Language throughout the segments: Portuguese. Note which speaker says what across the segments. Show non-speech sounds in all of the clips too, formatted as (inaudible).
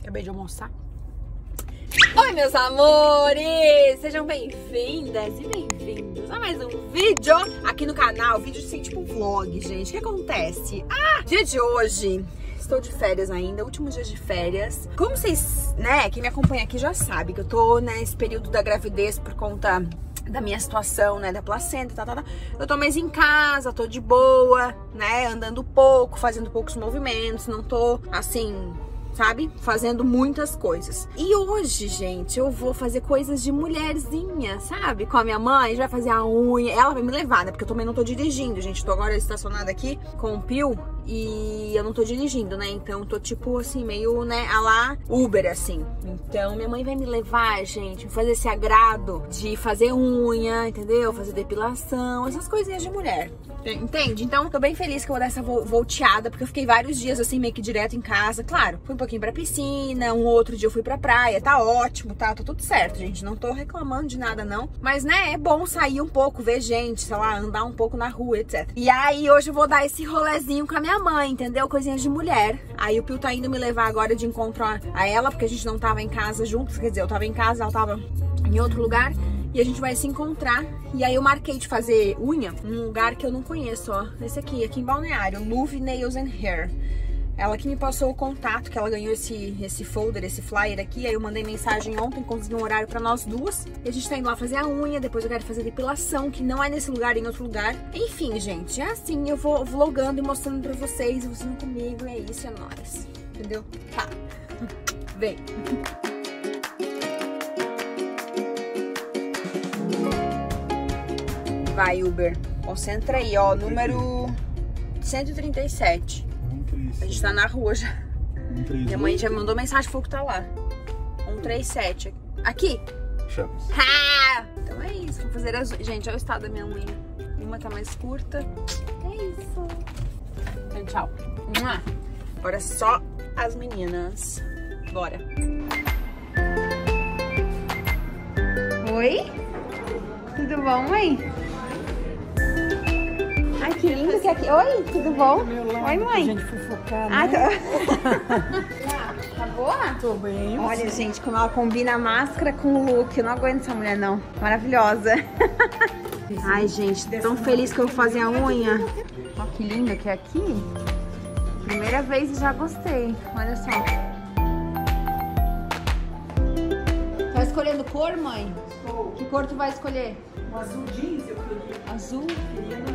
Speaker 1: Acabei de almoçar. Oi, meus amores! Sejam bem-vindas e bem-vindos a mais um vídeo aqui no canal. Vídeo assim, tipo um vlog, gente. O que acontece? Ah, dia de hoje... Estou de férias ainda, últimos dias de férias. Como vocês, né, quem me acompanha aqui já sabe que eu tô nesse período da gravidez por conta da minha situação, né, da placenta, tá, tá, tá. Eu tô mais em casa, tô de boa, né, andando pouco, fazendo poucos movimentos, não tô, assim, sabe? Fazendo muitas coisas. E hoje, gente, eu vou fazer coisas de mulherzinha, sabe? Com a minha mãe, a gente vai fazer a unha. Ela vai me levar, né? Porque eu também não tô dirigindo, gente. Tô agora estacionada aqui com o Pio e eu não tô dirigindo, né? Então tô tipo assim, meio, né, a lá Uber, assim. Então minha mãe vai me levar, gente, fazer esse agrado de fazer unha, entendeu? Fazer depilação, essas coisinhas de mulher. Entende? Então, tô bem feliz que eu vou dar essa volteada, porque eu fiquei vários dias assim, meio que direto em casa. Claro, fui um pouquinho pra piscina, um outro dia eu fui pra praia, tá ótimo, tá? Tá tudo certo, gente. Não tô reclamando de nada, não. Mas, né, é bom sair um pouco, ver gente, sei lá, andar um pouco na rua, etc. E aí, hoje eu vou dar esse rolezinho com a minha mãe, entendeu? Coisinhas de mulher. Aí o Pio tá indo me levar agora de encontro a, a ela, porque a gente não tava em casa juntos. Quer dizer, eu tava em casa, ela tava em outro lugar e a gente vai se encontrar. E aí eu marquei de fazer unha num lugar que eu não conheço, ó. Esse aqui, aqui em Balneário, Move Nails and Hair. Ela que me passou o contato, que ela ganhou esse, esse folder, esse flyer aqui. Aí eu mandei mensagem ontem, consegui um horário pra nós duas. E a gente tá indo lá fazer a unha, depois eu quero fazer depilação, que não é nesse lugar, é em outro lugar. Enfim, gente, é assim, eu vou vlogando e mostrando pra vocês, vocês comigo, é isso, é nóis. Entendeu? Tá. (laughs) Vem. Vai, Uber. Concentra aí, ó. Número 137. A gente tá na rua já. Minha mãe já mandou mensagem, falou que tá lá. 137. Aqui?
Speaker 2: Chamas.
Speaker 1: Ha! Então é isso. Vou fazer as. Gente, olha o estado da minha unha. Uma tá mais curta. É isso. Então, tchau. Agora só as meninas. Bora. Oi? Tudo bom, mãe? É aqui. Oi, tudo bom? Oi, mãe.
Speaker 3: gente fofocar,
Speaker 1: Ah,
Speaker 3: né?
Speaker 1: tá... (laughs) tá boa?
Speaker 3: Tô bem.
Speaker 1: Olha, gente, como ela combina a máscara com o look. Eu não aguento essa mulher, não. Maravilhosa. Ai, gente, tão feliz que eu vou fazer a unha. Olha que linda que é aqui. Primeira vez e já gostei. Olha só. Tá escolhendo cor, mãe? Que cor tu vai escolher?
Speaker 3: Um azul jeans eu queria.
Speaker 1: Azul?
Speaker 3: Queria não, quero.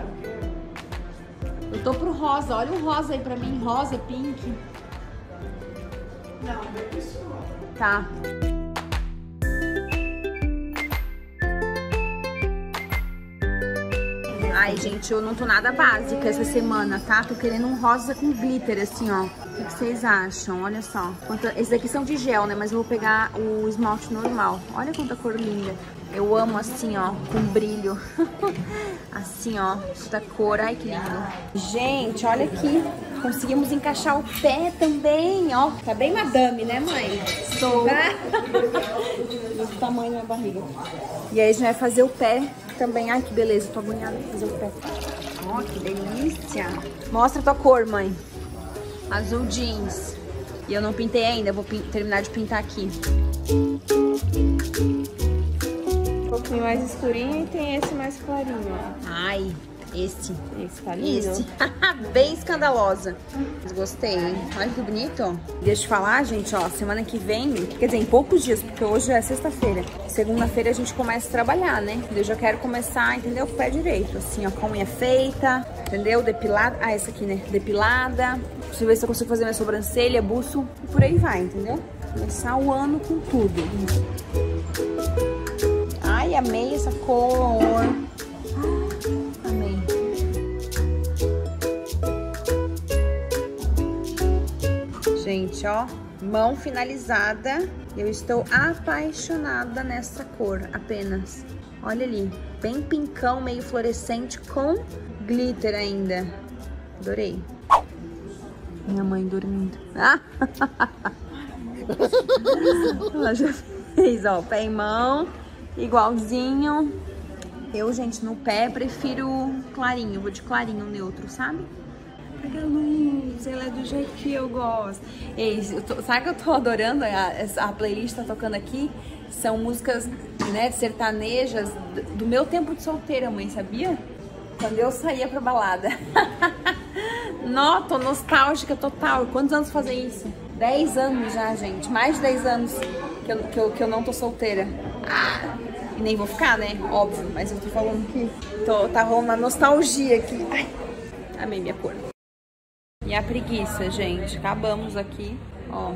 Speaker 1: Eu tô pro rosa. Olha um rosa aí pra mim. Rosa, pink.
Speaker 3: Não, é isso.
Speaker 1: Tá. Ai, gente, eu não tô nada básica essa semana, tá? Tô querendo um rosa com glitter, assim, ó. O que vocês acham? Olha só. Quanta... Esses daqui são de gel, né? Mas eu vou pegar o esmalte normal. Olha quanta cor linda. Eu amo assim, ó, com brilho. (laughs) assim, ó, da cor. Ai, que lindo. Gente, olha aqui. Conseguimos encaixar o pé também, ó. Tá bem madame, né, mãe? Estou. (laughs) do tamanho da barriga. E aí a gente vai fazer o pé também. Ai, que beleza. Tô agoniada de fazer o pé. Ó, que delícia. Mostra a tua cor, mãe. Azul jeans. E eu não pintei ainda. Vou terminar de pintar aqui.
Speaker 4: Um pouquinho mais escurinho e tem esse mais clarinho, ó.
Speaker 1: Ai, esse.
Speaker 4: Esse tá lindo.
Speaker 1: Esse. (laughs) Bem escandalosa. Mas gostei, hein? Olha que bonito. Deixa eu te falar, gente, ó. Semana que vem, quer dizer, em poucos dias, porque hoje é sexta-feira. Segunda-feira a gente começa a trabalhar, né? Eu já quero começar, entendeu? Com o pé direito. Assim, ó, com a unha feita, entendeu? Depilada. Ah, essa aqui, né? Depilada. Deixa eu ver se eu consigo fazer minha sobrancelha, buço. E por aí vai, entendeu? Começar o ano com tudo. Ai, amei essa cor. Amei. Gente, ó, mão finalizada. Eu estou apaixonada nessa cor, apenas. Olha ali, bem pincão, meio fluorescente com glitter ainda. Adorei. Minha mãe dormindo. Ah! (laughs) Ela já fez, ó, pé em mão, igualzinho. Eu, gente, no pé prefiro clarinho, vou de clarinho neutro, sabe? Pega a luz. Ela é do jeito que eu gosto. Ei, eu tô- sabe que eu tô adorando? A, essa- a playlist tá tocando aqui. São músicas, né, sertanejas do meu tempo de solteira, mãe, sabia? Quando eu saía pra balada. (laughs) Nó, tô nostálgica total. Quantos anos fazem isso? 10 anos já, gente. Mais de 10 anos que eu, que eu, que eu não tô solteira. Ah, e nem vou ficar, né? Óbvio. Mas eu tô falando que tô, tá rolando uma nostalgia aqui. Ai, amei minha cor. E a preguiça, gente. Acabamos aqui, ó.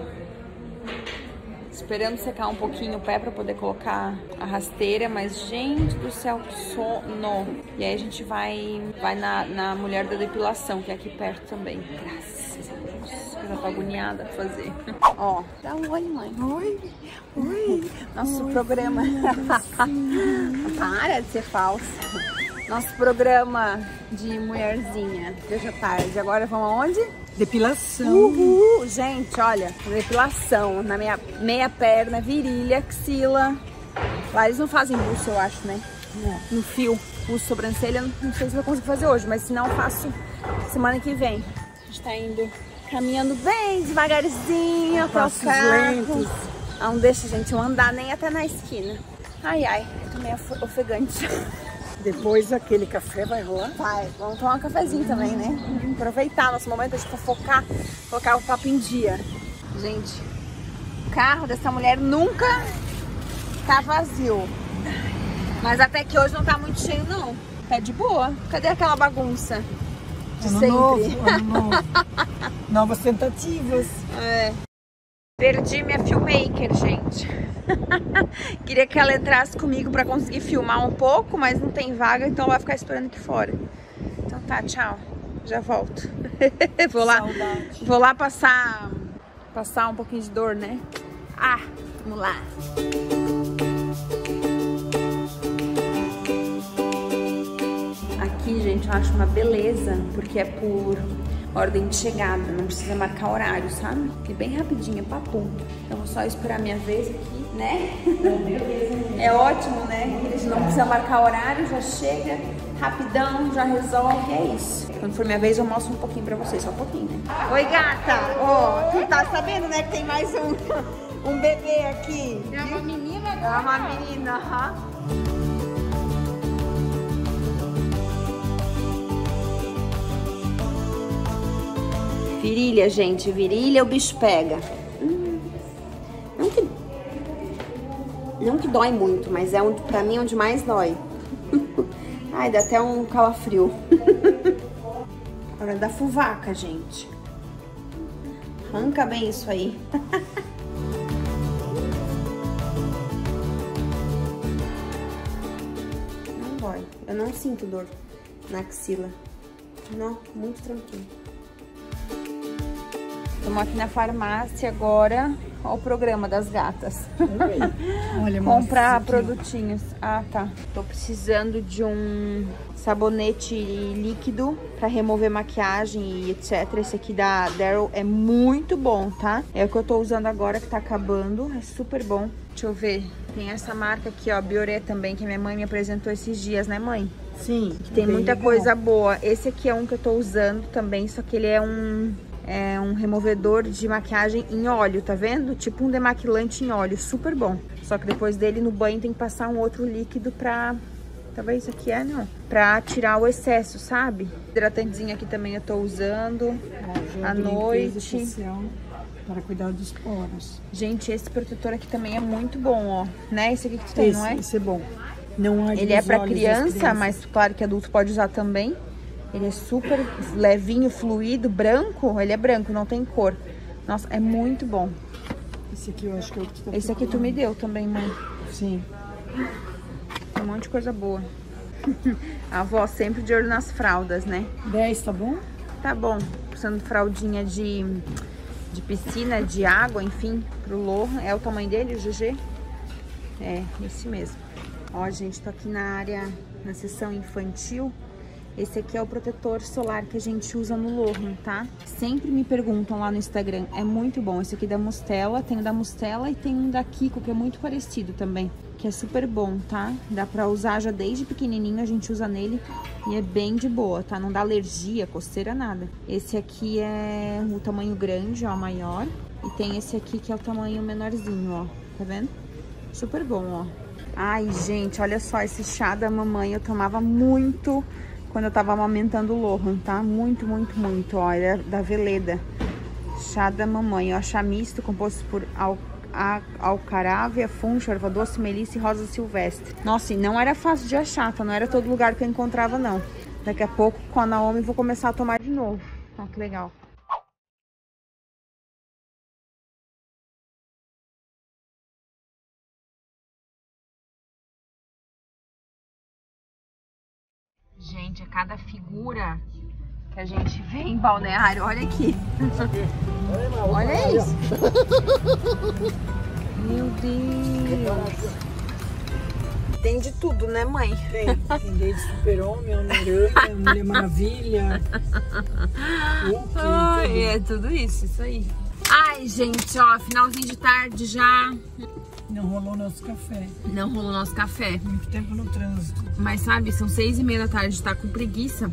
Speaker 1: Esperando secar um pouquinho o pé pra poder colocar a rasteira, mas gente do céu, que sono. E aí a gente vai, vai na, na mulher da depilação, que é aqui perto também. Graças a Deus. Eu já tô agoniada pra fazer. (laughs) Ó, dá um oi, mãe. Oi, oi. Nosso programa. (laughs) Para de ser falsa. Nosso programa de mulherzinha. Veja tarde. Agora vamos aonde?
Speaker 3: Depilação.
Speaker 1: Uhul! Gente, olha, depilação na minha meia perna, virilha, axila. Lá eles não fazem buço, eu acho, né? No fio. Buço, sobrancelha, não não sei se eu conseguir fazer hoje, mas se não, eu faço semana que vem. A gente tá indo caminhando bem devagarzinho até o carro.
Speaker 3: lentos.
Speaker 1: Não deixa, gente, eu andar nem até na esquina. Ai, ai, eu tô meio ofe- ofegante. (laughs)
Speaker 3: Depois aquele café vai rolar.
Speaker 1: Vai, vamos tomar um cafezinho também, né? Aproveitar nosso momento, a gente pra focar, colocar o papo em dia. Gente, o carro dessa mulher nunca tá vazio. Mas até que hoje não tá muito cheio, não. Tá de boa. Cadê aquela bagunça? De
Speaker 3: Ano
Speaker 1: sempre.
Speaker 3: novo, ano novo. (laughs) Novas tentativas.
Speaker 1: É. Perdi minha filmmaker, gente. (laughs) Queria que ela entrasse comigo pra conseguir filmar um pouco, mas não tem vaga, então vai ficar esperando aqui fora. Então tá, tchau. Já volto. (laughs) vou lá,
Speaker 3: Saudade.
Speaker 1: vou lá passar passar um pouquinho de dor, né? Ah, vamos lá. Aqui, gente, eu acho uma beleza, porque é por ordem de chegada, não precisa marcar horário, sabe? É bem rapidinho, é papum. Então, vou só esperar a minha vez aqui, né? É ótimo, né? A gente não precisa marcar horário, já chega rapidão, já resolve, é isso. Quando for minha vez, eu mostro um pouquinho pra vocês, só um pouquinho, né? Oi, gata! Ó, tu tá sabendo, né, que tem mais um, um bebê aqui?
Speaker 4: É uma menina
Speaker 1: É uma menina, aham. Virilha, gente, virilha o bicho pega. Hum, Não que, não que dói muito, mas é onde, pra mim onde mais dói. (laughs) Ai, dá até um calafrio. (laughs) Hora da fuvaca, gente. Arranca bem isso aí. (laughs) Não dói. Eu não sinto dor na axila. Não, muito tranquilo. Estamos aqui na farmácia agora. Olha o programa das gatas.
Speaker 3: Olha, (laughs)
Speaker 1: Comprar produtinhos. Ah, tá. Tô precisando de um sabonete líquido pra remover maquiagem e etc. Esse aqui da Daryl é muito bom, tá? É o que eu tô usando agora que tá acabando. É super bom. Deixa eu ver. Tem essa marca aqui, ó, Bioré também, que a minha mãe me apresentou esses dias, né, mãe?
Speaker 3: Sim.
Speaker 1: Tem
Speaker 3: bem
Speaker 1: muita
Speaker 3: legal.
Speaker 1: coisa boa. Esse aqui é um que eu tô usando também, só que ele é um é um removedor de maquiagem em óleo, tá vendo? Tipo um demaquilante em óleo, super bom. Só que depois dele no banho tem que passar um outro líquido pra talvez isso aqui é não, Pra tirar o excesso, sabe? Hidratantezinho aqui também eu tô usando.
Speaker 3: Gel
Speaker 1: à noite.
Speaker 3: Para cuidar dos poros.
Speaker 1: Gente, esse protetor aqui também é muito bom, ó. Né? Esse aqui que tu tem,
Speaker 3: esse,
Speaker 1: não é?
Speaker 3: esse é bom. Não
Speaker 1: Ele é pra criança, mas claro que adulto pode usar também. Ele é super levinho, fluido, branco. Ele é branco, não tem cor. Nossa, é muito bom.
Speaker 3: Esse aqui eu acho que é o que tu tá
Speaker 1: Esse aqui tu me deu também, mãe.
Speaker 3: Sim.
Speaker 1: Tem um monte de coisa boa. A avó sempre de olho nas fraldas, né?
Speaker 3: 10, tá bom?
Speaker 1: Tá bom. Precisando de fraldinha de, de piscina, de água, enfim, pro Lohan. É o tamanho dele, o GG? É, esse mesmo. Ó, gente, tô aqui na área, na seção infantil. Esse aqui é o protetor solar que a gente usa no Lohan, tá? Sempre me perguntam lá no Instagram. É muito bom. Esse aqui da Mustela, tem o da Mustela e tem um da Kiko, que é muito parecido também. Que é super bom, tá? Dá pra usar já desde pequenininho, a gente usa nele e é bem de boa, tá? Não dá alergia, coceira, nada. Esse aqui é o tamanho grande, ó, maior. E tem esse aqui que é o tamanho menorzinho, ó. Tá vendo? Super bom, ó. Ai, gente, olha só esse chá da mamãe. Eu tomava muito quando eu tava amamentando o Lohan, tá? Muito, muito, muito, ó. Ele é da Veleda. Chá da mamãe, ó. Chá misto composto por al alcarávia, funcho, erva doce, melissa e rosa silvestre. Nossa, e não era fácil de achar, tá? Não era todo lugar que eu encontrava, não. Daqui a pouco, com a Naomi, vou começar a tomar de novo. Ó, que legal. Gente, a cada figura que a gente vê em balneário, olha aqui. (laughs) olha isso. Meu Deus. Tem de tudo, né, mãe?
Speaker 3: Tem, tem desde Super-Homem, Homem-Aranha, Mulher Maravilha. (laughs) Hulk, tudo.
Speaker 1: é tudo isso, isso aí. Ai, gente, ó, finalzinho de tarde já.
Speaker 3: Não rolou nosso café.
Speaker 1: Não rolou nosso café.
Speaker 3: Muito tempo no trânsito.
Speaker 1: Mas sabe, são seis e meia da tarde, tá com preguiça.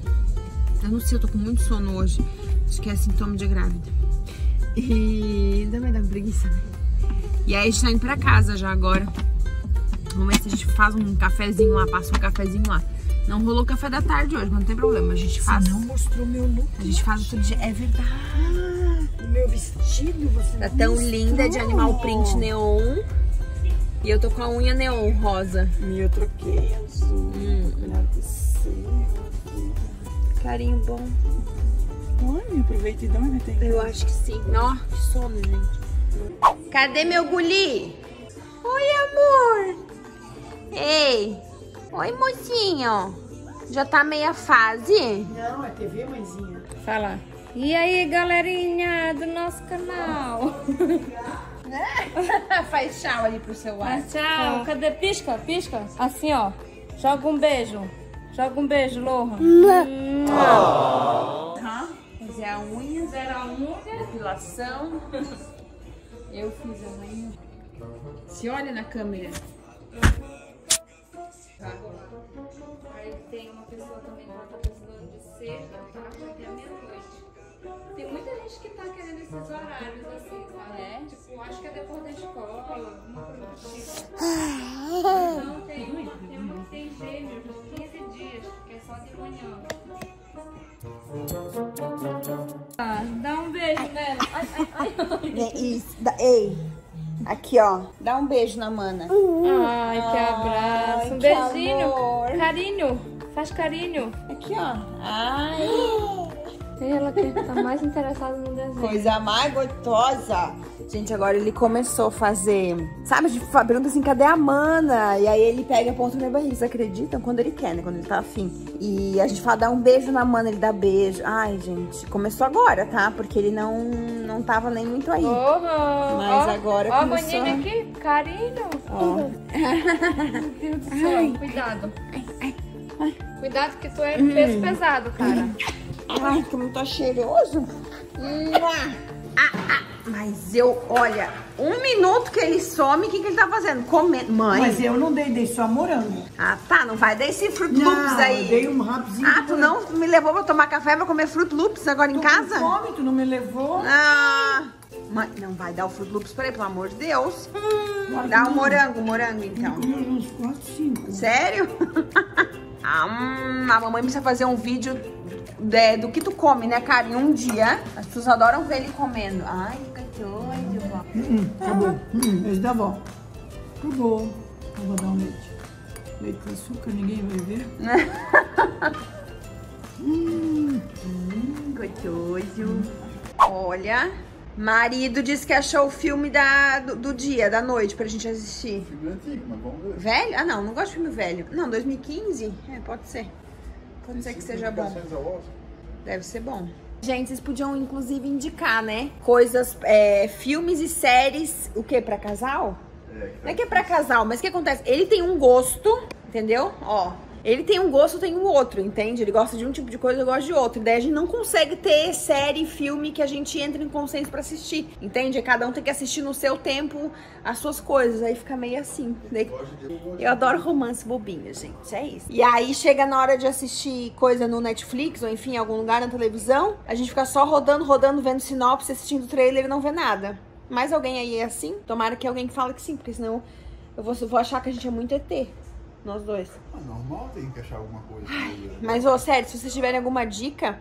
Speaker 1: Eu não sei, eu tô com muito sono hoje. Acho que é sintoma de grávida. E também dá com preguiça, né? E aí a gente tá indo pra casa já agora. Vamos ver se a gente faz um cafezinho lá, passa um cafezinho lá. Não rolou café da tarde hoje, mas não tem problema. A gente faz.
Speaker 3: Você não mostrou meu look.
Speaker 1: A gente faz outro dia. É verdade.
Speaker 3: Vestido, você
Speaker 1: Tá tão
Speaker 3: mostrou.
Speaker 1: linda de animal print neon. E eu tô com a unha neon rosa.
Speaker 3: E eu troquei azul.
Speaker 1: Hum.
Speaker 3: Melhor
Speaker 1: bom.
Speaker 3: Ai, aproveita e dá uma tem.
Speaker 1: Eu acho que sim. Ó, que sono, gente. Cadê meu guli? Oi, amor. Ei. Oi, mocinho. Já tá meia fase?
Speaker 3: Não, é TV, mãezinha.
Speaker 4: Fala. E aí, galerinha do nosso canal? (laughs)
Speaker 1: Faz tchau ali pro seu
Speaker 4: Ah, tchau. Cadê? Pisca, pisca. Assim, ó. Joga um beijo. Joga um beijo, Lohan.
Speaker 1: Fazer a unha,
Speaker 4: Zero a unha.
Speaker 1: depilação. (laughs) Eu fiz a unha. Se olha na câmera.
Speaker 4: Aí tem uma pessoa também que tá precisando de cera, tá até meia-noite. Tem muita gente que tá querendo esses horários assim, sabe?
Speaker 1: É?
Speaker 4: Tipo, acho que é depois da escola, alguma coisa do tipo. Não, tem, tem uma que tem gêmeos, 15 dias, que é só de manhã. Ah, dá um beijo nela. Ai, ai, ai.
Speaker 1: Isso, da- ei. Aqui, ó. Dá um beijo na mana.
Speaker 4: Ai, que abraço. Um
Speaker 1: que
Speaker 4: beijinho. Carinho. Faz carinho.
Speaker 1: Aqui, ó. Ai.
Speaker 4: Ela que tá mais interessada no desenho.
Speaker 1: Coisa mais gostosa. Gente, agora ele começou a fazer. Sabe, de pergunta assim, cadê a mana? E aí ele pega a ponta da minha barriga. Vocês acreditam? Quando ele quer, né? Quando ele tá afim. E a gente fala, dá um beijo na mana, ele dá beijo. Ai, gente, começou agora, tá? Porque ele não, não tava nem muito aí.
Speaker 4: Porra!
Speaker 1: Mas
Speaker 4: ó,
Speaker 1: agora
Speaker 4: ó,
Speaker 1: começou
Speaker 4: maninha
Speaker 1: a-
Speaker 4: aqui, carinho.
Speaker 1: Ó.
Speaker 4: Meu Deus (laughs) do céu, cuidado. Cuidado que tu é peso pesado, cara.
Speaker 1: Ai, como tá cheiroso. Ah, ah. Mas eu, olha, um minuto que ele some, o que, que ele tá fazendo? Comendo. Mãe.
Speaker 3: Mas eu não dei, dei só morango.
Speaker 1: Ah, tá, não vai dar esse Fruit
Speaker 3: Não,
Speaker 1: Loops aí.
Speaker 3: eu dei um rapzinho.
Speaker 1: Ah, tu não me levou pra tomar café pra comer Fruit Loops agora em casa?
Speaker 3: Com fome, tu não me levou?
Speaker 1: Ah, mãe, não vai dar o Fruit Loops pra ele, pelo amor de Deus.
Speaker 3: Claro
Speaker 1: Dá o
Speaker 3: não.
Speaker 1: morango, morango então.
Speaker 3: Uns 4, 5.
Speaker 1: Sério? (laughs) ah, hum, a mamãe precisa fazer um vídeo é, do que tu come, né, cara? Em um dia. As pessoas adoram ver ele comendo. Ai, que doido, vó.
Speaker 3: Hum, acabou. Hum, esse da avó. Acabou. Eu vou dar um leite. Leite com açúcar, ninguém vai ver. (laughs)
Speaker 1: Hum, gostoso. Olha, marido disse que achou o filme da, do, do dia, da noite, pra gente assistir.
Speaker 2: Filme antigo, mas vamos ver.
Speaker 1: Velho? Ah, não, não gosto de filme velho. Não, 2015? É, pode ser. Pode ser que seja bom. Deve ser bom. Gente, vocês podiam inclusive indicar, né? Coisas, é, filmes e séries, o que, pra casal?
Speaker 2: É,
Speaker 1: Não é que é pra casal, mas o que acontece? Ele tem um gosto, entendeu? Ó, Ele tem um gosto, tem um outro, entende? Ele gosta de um tipo de coisa, eu gosto de outro. Daí a gente não consegue ter série, filme que a gente entra em consenso pra assistir, entende? Cada um tem que assistir no seu tempo as suas coisas. Aí fica meio assim. Daí- Eu adoro romance bobinho, gente. É isso. E aí chega na hora de assistir coisa no Netflix ou enfim, em algum lugar na televisão, a gente fica só rodando, rodando, vendo sinopse, assistindo trailer e não vê nada. Mais alguém aí é assim? Tomara que alguém fale que sim, porque senão eu vou, vou achar que a gente é muito ET. Nós dois.
Speaker 2: Ah, normal tem que achar alguma coisa.
Speaker 1: Mas, ô, sério, se vocês tiverem alguma dica,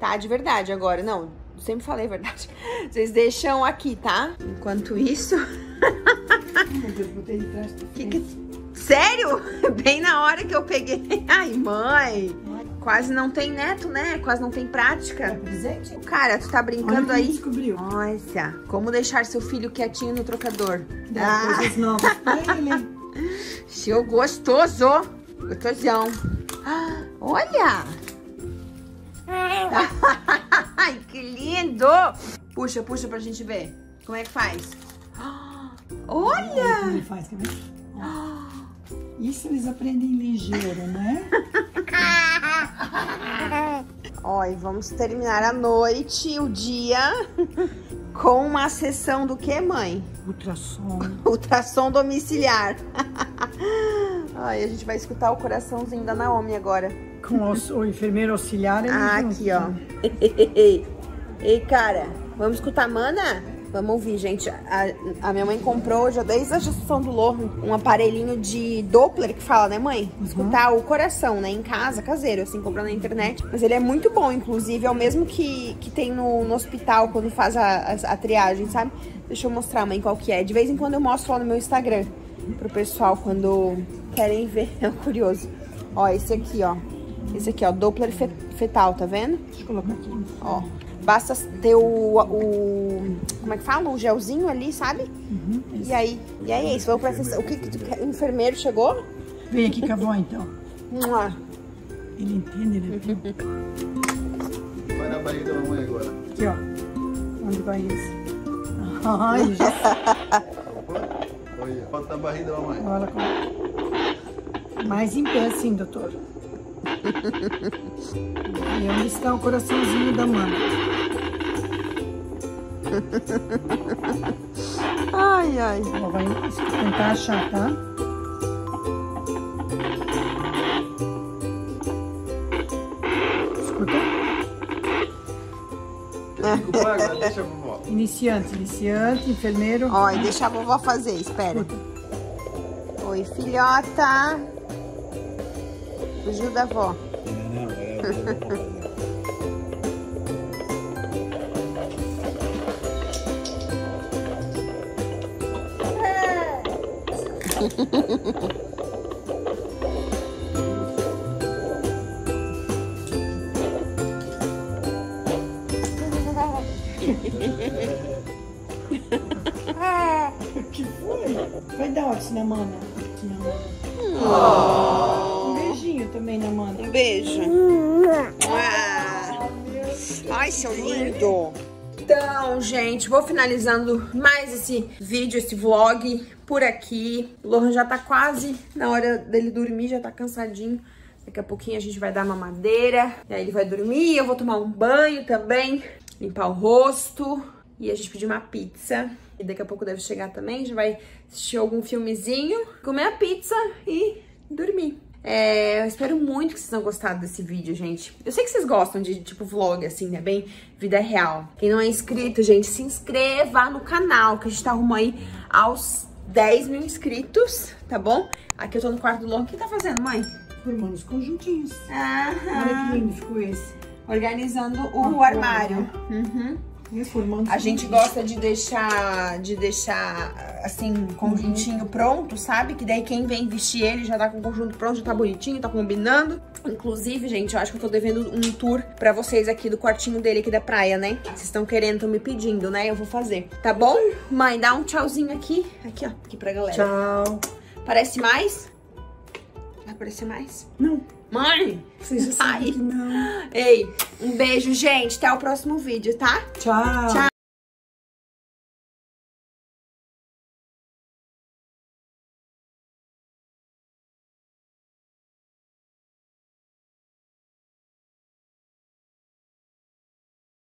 Speaker 1: tá? De verdade agora. Não, sempre falei a verdade. (laughs) Vocês deixam aqui, tá? Enquanto isso. (laughs) Que que... Sério? (laughs) Bem na hora que eu peguei. Ai, mãe. Quase não tem neto, né? Quase não tem prática.
Speaker 3: Presente?
Speaker 1: Cara, tu tá brincando aí?
Speaker 3: descobriu.
Speaker 1: Olha, como deixar seu filho quietinho no trocador.
Speaker 3: Dá
Speaker 1: Ah,
Speaker 3: coisas novas pra ele.
Speaker 1: Seu gostoso. Gostosão. Olha. (laughs) Ai, que lindo. Puxa, puxa pra gente ver. Como é que faz?
Speaker 3: Olha como ele faz, quer ver? Isso eles aprendem ligeiro, né? (laughs)
Speaker 1: Ó, e vamos terminar a noite, o dia, com uma sessão do que, mãe?
Speaker 3: Ultrassom.
Speaker 1: Ultrassom domiciliar. (laughs) Ai, a gente vai escutar o coraçãozinho da Naomi agora.
Speaker 3: Com os- o enfermeiro auxiliar, ele
Speaker 1: Ah, aqui, ó. (laughs) Ei, cara, vamos escutar, mana? Vamos ouvir, gente. A, a minha mãe comprou, já desde a gestação do Lohan, um aparelhinho de Doppler que fala, né, mãe? Escutar o coração, né? Em casa, caseiro, assim, comprou na internet. Mas ele é muito bom, inclusive, é o mesmo que, que tem no, no hospital quando faz a, a, a triagem, sabe? Deixa eu mostrar, mãe, qual que é. De vez em quando eu mostro lá no meu Instagram pro pessoal quando querem ver. (laughs) É curioso. Ó, esse aqui, ó. Esse aqui, ó, Doppler fe- fetal, tá vendo?
Speaker 3: Deixa eu colocar aqui.
Speaker 1: Ó, basta ter o, o como é que fala? O gelzinho ali, sabe?
Speaker 3: Uhum, isso.
Speaker 1: E aí, e aí é isso. Vamos pra sessão. O que, que tu quer? O enfermeiro chegou?
Speaker 3: Vem aqui com a avó, então. Ele entende, ele entende.
Speaker 2: Vai na barriga da mamãe agora.
Speaker 3: Aqui, ó. Onde vai esse? (laughs) Ai, já.
Speaker 2: Olha, bota na barriga da mamãe.
Speaker 3: Olha como... Mais em pé, assim, doutor. E onde está o coraçãozinho da mãe?
Speaker 1: Ai, ai.
Speaker 3: Vai tentar achar, tá?
Speaker 2: Água, deixa a vovó.
Speaker 3: Iniciante, iniciante, enfermeiro.
Speaker 1: Ó, e deixa a vovó fazer, espera. Oi, filhota. Fugiu da avó.
Speaker 2: Não, é.
Speaker 3: que Mana. Não. Um beijinho também na mana.
Speaker 1: Um beijo. Ah. Ai, seu lindo. Então, gente, vou finalizando mais esse vídeo, esse vlog por aqui. O Lohan já tá quase na hora dele dormir, já tá cansadinho. Daqui a pouquinho a gente vai dar uma madeira, e aí ele vai dormir, eu vou tomar um banho também, limpar o rosto e a gente pedir uma pizza. E daqui a pouco deve chegar também, a gente vai assistir algum filmezinho, comer a pizza e dormir. É, eu espero muito que vocês tenham gostado desse vídeo, gente. Eu sei que vocês gostam de, tipo, vlog, assim, né? Bem vida real. Quem não é inscrito, gente, se inscreva no canal, que a gente tá rumo aí aos 10 mil inscritos, tá bom? Aqui eu tô no quarto do Lohan. O que tá fazendo, mãe?
Speaker 3: Formando os conjuntinhos.
Speaker 1: Aham.
Speaker 3: Olha que lindo ficou esse.
Speaker 1: Organizando o
Speaker 3: Ah,
Speaker 1: armário. Uhum. A gente gosta de deixar, de deixar, assim, conjuntinho pronto, sabe? Que daí quem vem vestir ele já tá com o conjunto pronto, já tá bonitinho, tá combinando. Inclusive, gente, eu acho que eu tô devendo um tour pra vocês aqui do quartinho dele aqui da praia, né? Vocês estão querendo, estão me pedindo, né? Eu vou fazer. Tá bom? Mãe, dá um tchauzinho aqui. Aqui, ó. Aqui pra galera.
Speaker 3: Tchau.
Speaker 1: Parece mais? Vai aparecer mais?
Speaker 3: Não,
Speaker 1: Mãe!
Speaker 3: que não.
Speaker 1: Ei, um beijo, gente. Até o próximo vídeo, tá?
Speaker 3: Tchau.
Speaker 1: Tchau.